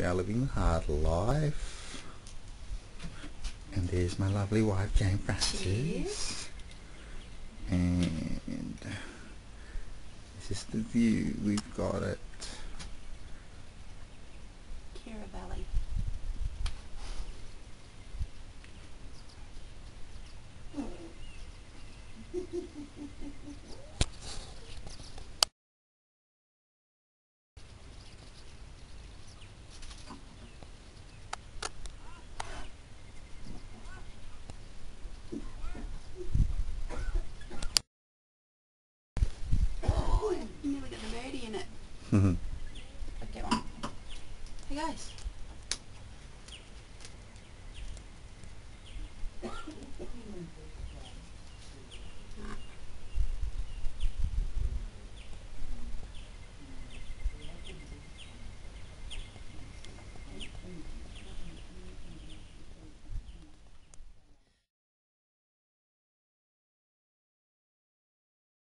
we are living the hard life. And there's my lovely wife, Jane Francis. And this is the view we've got it. Mhm. Okay, one. Hey guys.